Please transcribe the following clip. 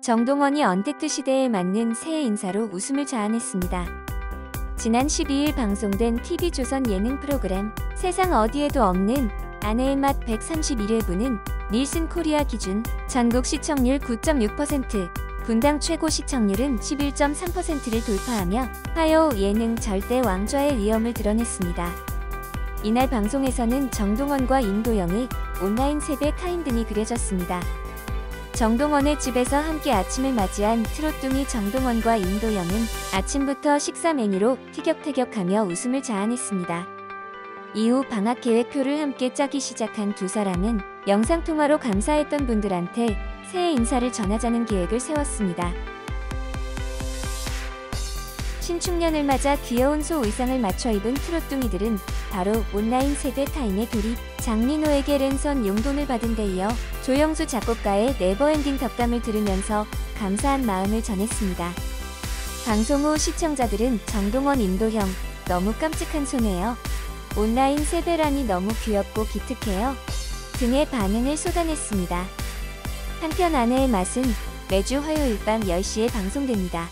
정동원이 언택트 시대에 맞는 새해 인사로 웃음을 자아냈습니다. 지난 12일 방송된 TV조선 예능 프로그램 세상 어디에도 없는 아내의 맛 131회분은 닐슨 코리아 기준 전국 시청률 9.6%, 분당 최고 시청률은 11.3%를 돌파하며 화요 예능 절대 왕좌의 위엄을 드러냈습니다. 이날 방송에서는 정동원과 임도영의 온라인 세배 타임 등이 그려졌습니다. 정동원의 집에서 함께 아침을 맞이한 트롯둥이 정동원과 임도형은 아침부터 식사 메뉴로 티격태격하며 웃음을 자아냈습니다. 이후 방학 계획표를 함께 짜기 시작한 두 사람은 영상통화로 감사했던 분들한테 새해 인사를 전하자는 계획을 세웠습니다. 신축년을 맞아 귀여운 소 의상을 맞춰 입은 트롯둥이들은 바로 온라인 세배 타임에 돌입 장민호에게 랜선 용돈을 받은 데 이어 조영수 작곡가의 never ending 덕담을 들으면서 감사한 마음을 전했습니다. 방송 후 시청자들은 정동원 임도형 너무 깜찍한 소네요. 온라인 세배라니 너무 귀엽고 기특해요. 등의 반응을 쏟아냈습니다. 한편 아내의 맛은 매주 화요일 밤 10시에 방송됩니다.